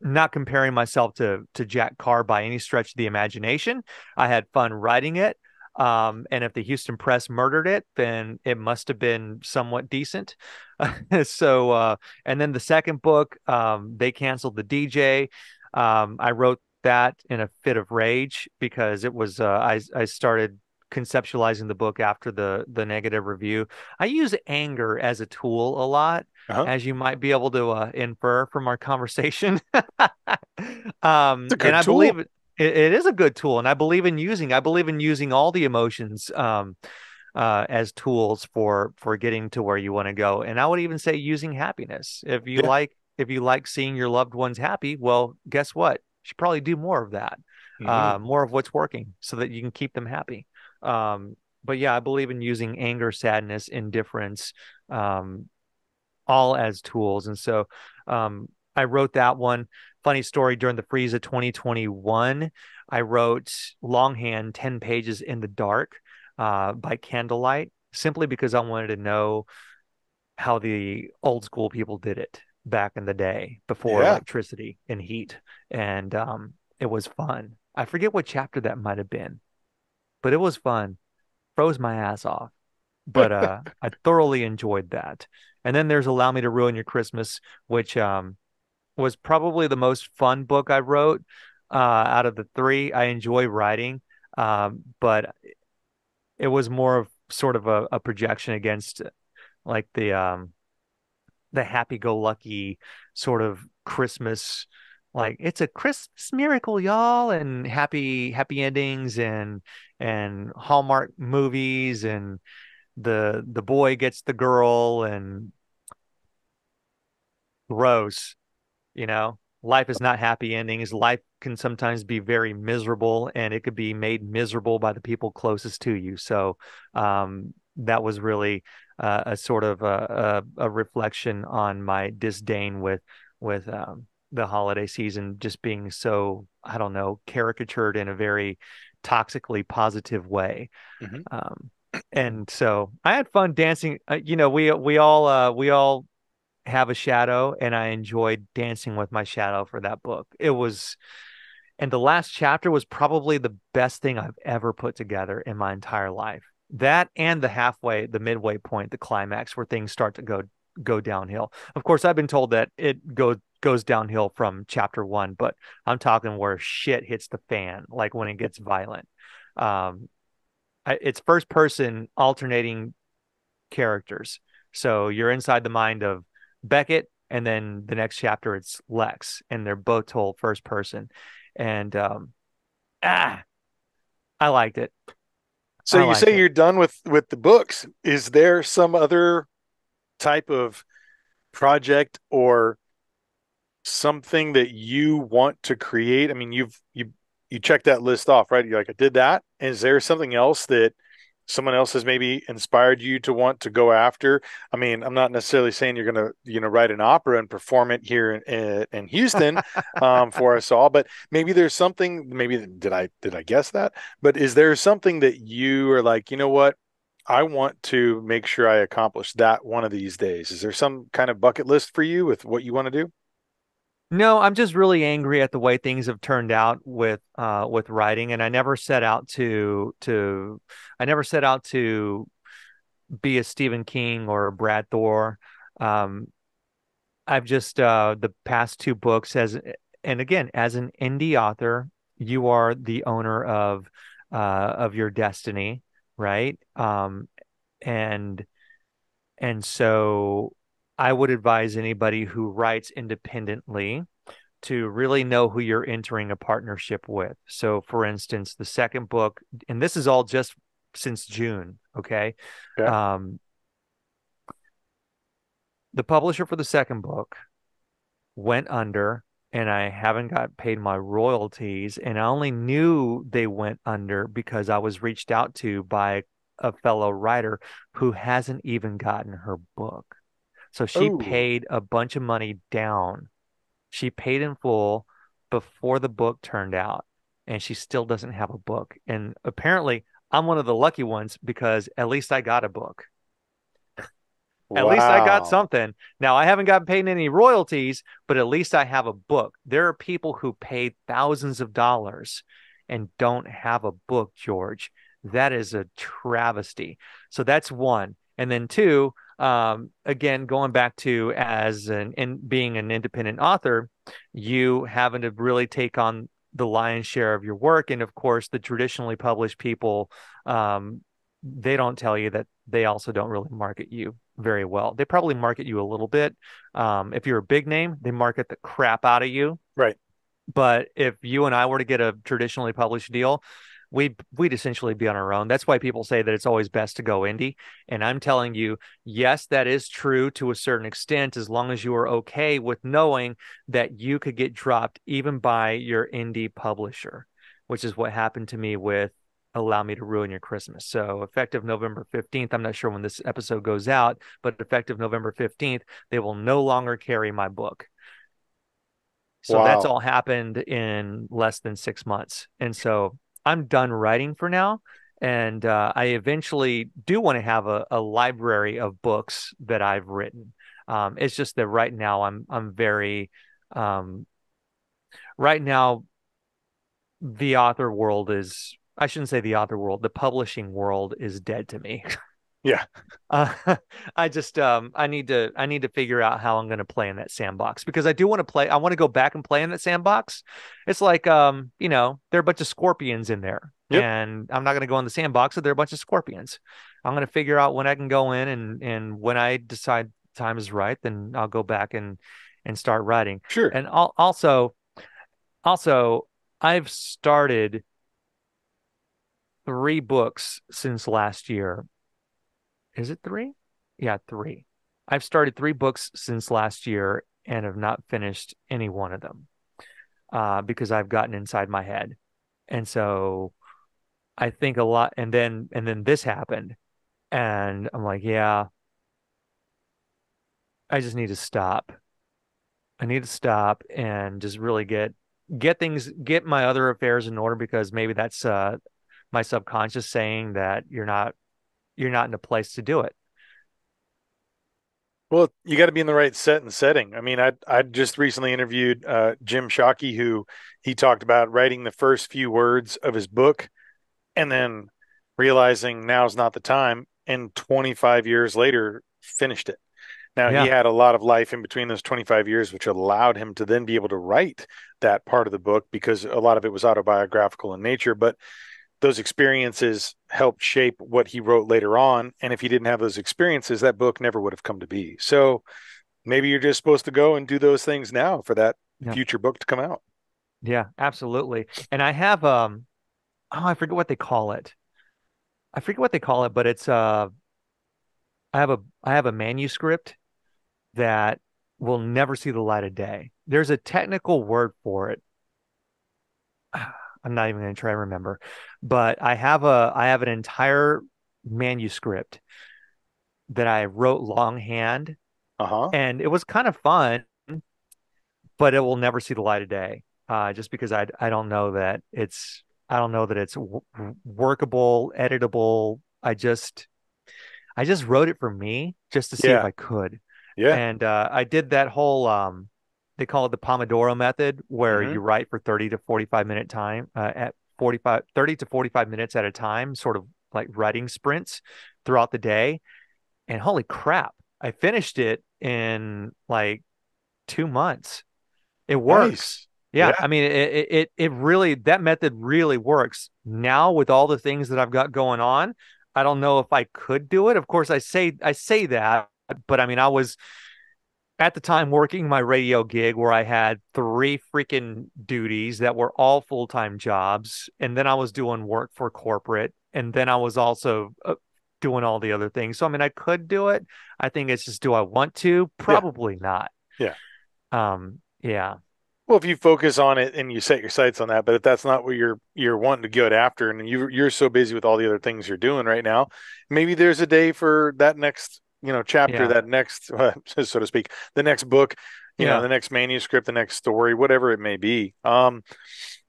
not comparing myself to to Jack Carr by any stretch of the imagination. I had fun writing it. Um, and if the Houston Press murdered it, then it must have been somewhat decent. so, uh, and then the second book, um, they canceled the DJ. Um, I wrote that in a fit of rage because it was uh, I I started conceptualizing the book after the the negative review. I use anger as a tool a lot, uh-huh. as you might be able to uh, infer from our conversation. um, and I tool. believe it, it is a good tool, and I believe in using. I believe in using all the emotions. Um, uh, as tools for for getting to where you want to go, and I would even say using happiness. If you yeah. like, if you like seeing your loved ones happy, well, guess what? You should probably do more of that, mm-hmm. uh, more of what's working, so that you can keep them happy. Um, but yeah, I believe in using anger, sadness, indifference, um, all as tools. And so um, I wrote that one. Funny story during the freeze of 2021, I wrote longhand 10 pages in the dark uh, by candlelight simply because I wanted to know how the old school people did it back in the day before yeah. electricity and heat. And um, it was fun. I forget what chapter that might have been but it was fun. Froze my ass off. But uh I thoroughly enjoyed that. And then there's Allow Me to Ruin Your Christmas, which um was probably the most fun book I wrote uh out of the three. I enjoy writing. Um, but it was more of sort of a, a projection against like the um the happy go lucky sort of Christmas like it's a Christmas miracle, y'all, and happy happy endings and and Hallmark movies and the the boy gets the girl and gross, you know. Life is not happy endings. Life can sometimes be very miserable and it could be made miserable by the people closest to you. So um, that was really uh, a sort of a, a, a reflection on my disdain with with um, the holiday season just being so I don't know caricatured in a very toxically positive way. Mm-hmm. Um, and so I had fun dancing. Uh, you know, we we all uh, we all have a shadow, and I enjoyed dancing with my shadow for that book. It was And the last chapter was probably the best thing I've ever put together in my entire life. That and the halfway, the midway point, the climax where things start to go go downhill. Of course, I've been told that it goes goes downhill from chapter one, but I'm talking where shit hits the fan, like when it gets violent. Um, it's first person alternating characters, so you're inside the mind of Beckett, and then the next chapter it's Lex, and they're both told first person, and um, ah, I liked it.
So I you say it. you're done with with the books. Is there some other type of project or something that you want to create? I mean, you've you you check that list off, right? You're like, I did that. Is there something else that someone else has maybe inspired you to want to go after? I mean, I'm not necessarily saying you're going to, you know, write an opera and perform it here in, in Houston um, for us all, but maybe there's something. Maybe did I did I guess that? But is there something that you are like, you know what? I want to make sure I accomplish that one of these days. Is there some kind of bucket list for you with what you want to do?
No, I'm just really angry at the way things have turned out with uh with writing and I never set out to to I never set out to be a Stephen King or a Brad Thor. Um I've just uh the past two books as and again as an indie author, you are the owner of uh of your destiny right? Um, and and so I would advise anybody who writes independently to really know who you're entering a partnership with. So, for instance, the second book, and this is all just since June, okay? Yeah. Um, the publisher for the second book went under and I haven't got paid my royalties. And I only knew they went under because I was reached out to by a fellow writer who hasn't even gotten her book. So she Ooh. paid a bunch of money down. She paid in full before the book turned out, and she still doesn't have a book. And apparently, I'm one of the lucky ones because at least I got a book. At wow. least I got something. Now I haven't gotten paid any royalties, but at least I have a book. There are people who paid thousands of dollars and don't have a book, George. That is a travesty. So that's one. And then two, um, again, going back to as an in being an independent author, you having to really take on the lion's share of your work. And of course, the traditionally published people, um, they don't tell you that they also don't really market you very well. They probably market you a little bit. Um, if you're a big name, they market the crap out of you.
Right.
But if you and I were to get a traditionally published deal, we'd we'd essentially be on our own. That's why people say that it's always best to go indie. And I'm telling you, yes, that is true to a certain extent, as long as you are okay with knowing that you could get dropped even by your indie publisher, which is what happened to me with allow me to ruin your Christmas. So effective November 15th, I'm not sure when this episode goes out, but effective November 15th, they will no longer carry my book. So wow. that's all happened in less than six months. And so I'm done writing for now. And uh, I eventually do want to have a, a, library of books that I've written. Um, it's just that right now I'm I'm very um, right now the author world is I shouldn't say the author world, the publishing world is dead to me.
Yeah.
Uh, I just um I need to I need to figure out how I'm going to play in that sandbox because I do want to play I want to go back and play in that sandbox. It's like um you know, there are a bunch of scorpions in there. Yep. And I'm not going to go in the sandbox, so there are a bunch of scorpions. I'm going to figure out when I can go in and and when I decide time is right, then I'll go back and and start writing.
Sure.
And also also I've started three books since last year. Is it three? Yeah, three. I've started three books since last year and have not finished any one of them uh, because I've gotten inside my head. And so I think a lot and then and then this happened and I'm like, yeah, I just need to stop. I need to stop and just really get get things get my other affairs in order because maybe that's uh my subconscious saying that you're not you're not in a place to do it
Well, you got to be in the right set and setting. I mean, I I just recently interviewed uh, Jim Shockey, who he talked about writing the first few words of his book, and then realizing now's not the time, and 25 years later finished it. Now
Yeah.
he had a lot of life in between those 25 years, which allowed him to then be able to write that part of the book because a lot of it was autobiographical in nature. But those experiences helped shape what he wrote later on. And if he didn't have those experiences, that book never would have come to be. So maybe you're just supposed to go and do those things now for that
Yeah.
future book to come out.
Yeah, absolutely. And I have um oh, I forget what they call it. I forget what they call it, but it's uh I have a I have a manuscript that will never see the light of day. There's a technical word for it. I'm not even going to try to remember, but I have a I have an entire manuscript that I wrote longhand
Uh huh.
and it was kind of fun, but it will never see the light of day. Uh, just because I I don't know that it's I don't know that it's w workable, editable. I just I just wrote it for me just to see if I could.
Yeah.
And uh, I did that whole um they call it the Pomodoro method where
hmm
you write for 30 to 45 minute time uh, at 45 30 to 45 minutes at a time, sort of like writing sprints throughout the day. And holy crap, I finished it in like two months. It works.
Nice.
Yeah,
Yeah.
I mean it, it it it really that method really works. Now with all the things that I've got going on, I don't know if I could do it. Of course, I say I say that, but I mean I was at the time working my radio gig where I had three freaking duties that were all full-time jobs, and then I was doing work for corporate, and then I was also uh, doing all the other things. So I mean I could do it. I think it's just do I want to?
Yeah.
Probably not.
Yeah.
Um, yeah.
Well, if you focus on it and you set your sights on that, but if that's not what you're you're wanting to get after, and you you're so busy with all the other things you're doing right now, maybe there's a day for that next you know chapter,
Yeah.
that next so to speak, the next book, you know, the next manuscript, the next story, whatever it may be. Um,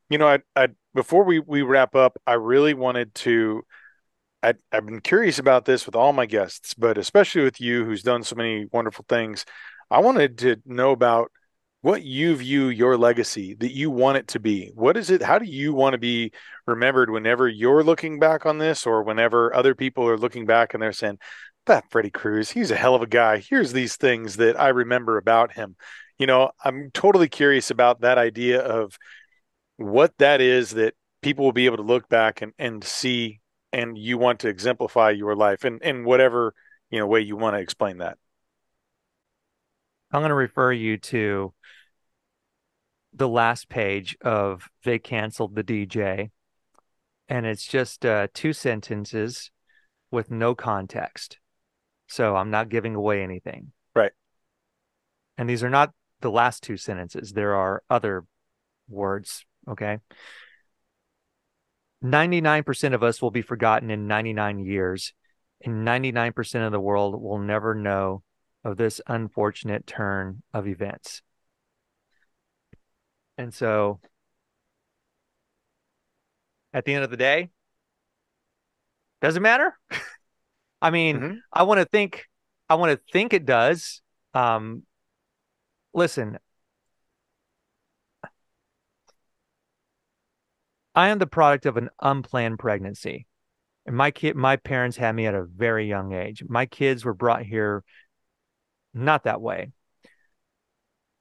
you know, I I before we we wrap up, I really wanted to. I, I've been curious about this with all my guests, but especially with you, who's done so many wonderful things. I wanted to know about what you view your legacy that you want it to be. What is it? How do you want to be remembered whenever you're looking back on this or whenever other people are looking back and they're saying, that Freddy Cruz, he's a hell of a guy. Here's these things that I remember about him. You know, I'm totally curious about that idea of what that is that people will be able to look back and, and see and you want to exemplify your life in, in whatever, you know, way you want to explain that.
I'm going to refer you to the last page of They Canceled the DJ, and it's just uh, two sentences with no context. So I'm not giving away anything.
Right.
And these are not the last two sentences, there are other words. Okay. 99% of us will be forgotten in 99 years, and 99% of the world will never know of this unfortunate turn of events. And so at the end of the day, doesn't matter. I mean,
Mhm.
I want to think I want to think it does. Um listen, I am the product of an unplanned pregnancy. And my kid my parents had me at a very young age. My kids were brought here not that way.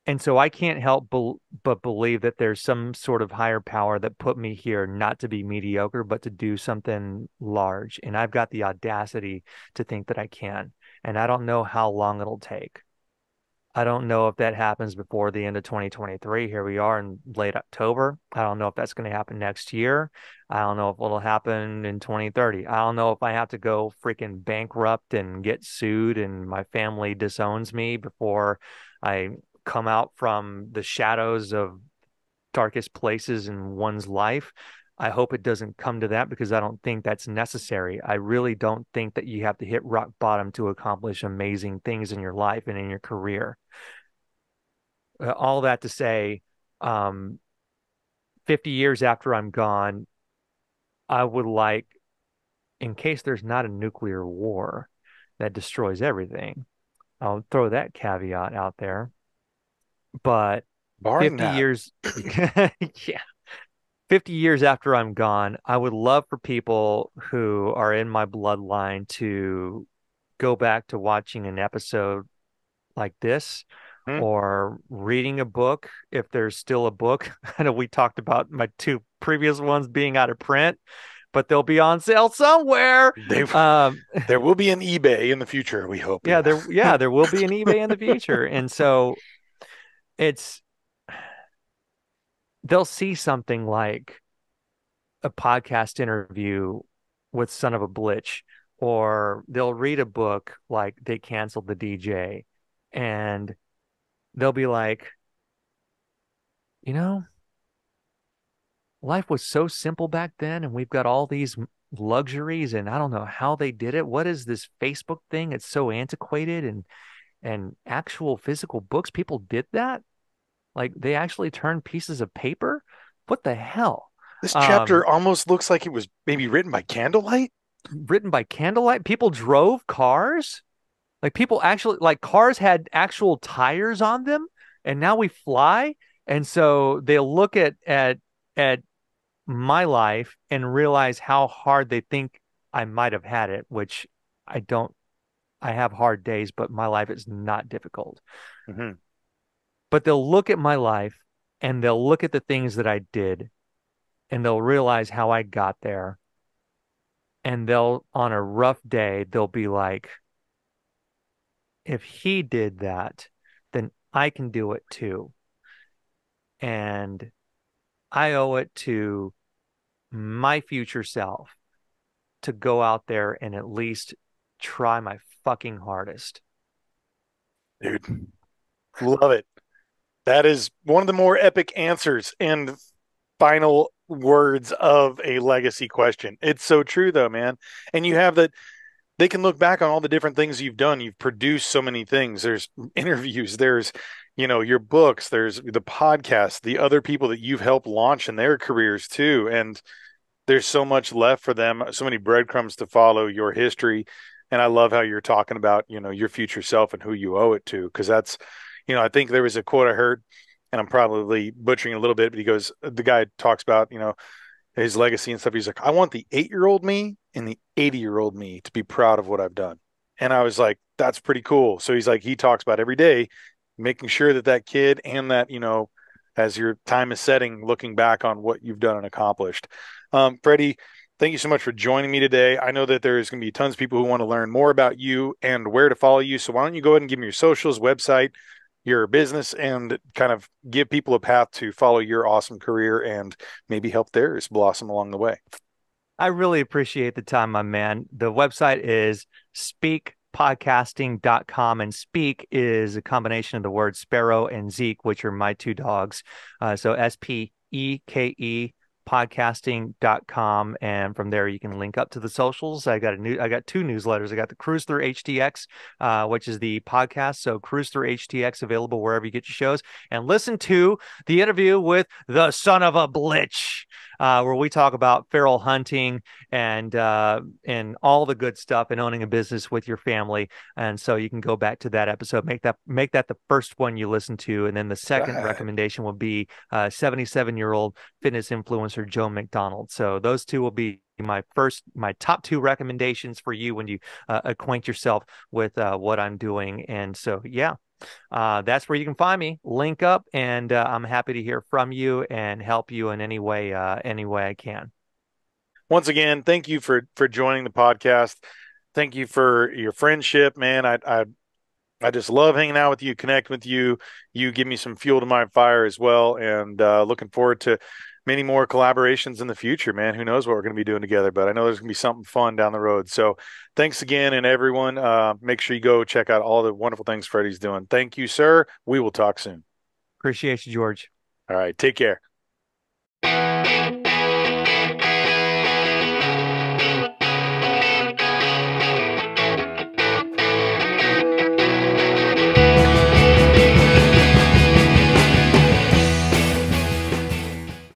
And so I can't help bel but believe that there's some sort of higher power that put me here not to be mediocre, but to do something large. And I've got the audacity to think that I can. And I don't know how long it'll take. I don't know if that happens before the end of 2023. Here we are in late October. I don't know if that's going to happen next year. I don't know if it'll happen in 2030. I don't know if I have to go freaking bankrupt and get sued and my family disowns me before I come out from the shadows of darkest places in one's life. I hope it doesn't come to that because I don't think that's necessary. I really don't think that you have to hit rock bottom to accomplish amazing things in your life and in your career. Uh, all that to say, um, 50 years after I'm gone, I would like, in case there's not a nuclear war that destroys everything, I'll throw that caveat out there. But
Barring
50
that.
years, yeah, 50 years after I'm gone, I would love for people who are in my bloodline to go back to watching an episode like this
Hmm.
or reading a book if there's still a book. I know we talked about my two previous ones being out of print, but they'll be on sale somewhere.
They,
Um,
there will be an eBay in the future, we hope.
yeah, there yeah, there will be an eBay in the future. And so it's they'll see something like a podcast interview with Son of a Blitch, or they'll read a book like They Canceled the DJ, and they'll be like, you know, life was so simple back then, and we've got all these luxuries, and I don't know how they did it. What is this Facebook thing? It's so antiquated and and actual physical books, people did that? Like they actually turned pieces of paper? What the hell?
This chapter
Um,
almost looks like it was maybe written by candlelight.
written by candlelight. People drove cars. Like people actually like cars had actual tires on them, and now we fly. And so they'll look at at at my life and realize how hard they think I might have had it, which I don't. I have hard days, but my life is not difficult.
Mhm.
But they'll look at my life and they'll look at the things that I did and they'll realize how I got there. And they'll, on a rough day, they'll be like, if he did that, then I can do it too. And I owe it to my future self to go out there and at least try my fucking hardest.
Dude, love it. That is one of the more epic answers and final words of a legacy question. It's so true, though, man. And you have that they can look back on all the different things you've done. You've produced so many things. There's interviews, there's, you know, your books, there's the podcast, the other people that you've helped launch in their careers too. And there's so much left for them, so many breadcrumbs to follow your history. And I love how you're talking about, you know, your future self and who you owe it to. Cause that's, you know, I think there was a quote I heard, and I'm probably butchering a little bit, but he goes, the guy talks about, you know, his legacy and stuff. He's like, I want the eight year old me and the 80 year old me to be proud of what I've done. And I was like, that's pretty cool. So he's like, he talks about every day making sure that that kid and that, you know, as your time is setting, looking back on what you've done and accomplished. Um, Freddy, thank you so much for joining me today. I know that there's going to be tons of people who want to learn more about you and where to follow you. So why don't you go ahead and give me your socials, website, your business, and kind of give people a path to follow your awesome career and maybe help theirs blossom along the way.
I really appreciate the time, my man. The website is spekepodcasting.com, and Speke is a combination of the words sparrow and Zeke, which are my two dogs. Uh, so S P E K E podcasting.com and from there you can link up to the socials. I got a new i got two newsletters. I got the Cruz through htx uh, which is the podcast. So Cruz through htx available wherever you get your shows. And listen to the interview with the son of a blitch uh, where we talk about feral hunting and uh, and all the good stuff and owning a business with your family. And so you can go back to that episode, make that make that the first one you listen to, and then the second
Right.
recommendation will be 77 year old fitness influencer Joe McDonald. So those two will be my first my top two recommendations for you when you uh, acquaint yourself with uh, what I'm doing. And so yeah, uh, that's where you can find me. Link up, and uh, I'm happy to hear from you and help you in any way, uh, any way I can.
Once again, thank you for for joining the podcast. Thank you for your friendship, man. I I I just love hanging out with you, connecting with you. You give me some fuel to my fire as well, and uh, looking forward to many more collaborations in the future, man. Who knows what we're going to be doing together? But I know there's going to be something fun down the road. So thanks again, and everyone, uh, make sure you go check out all the wonderful things Freddy's doing. Thank you, sir. We will talk soon.
Appreciate you, George.
All right, take care.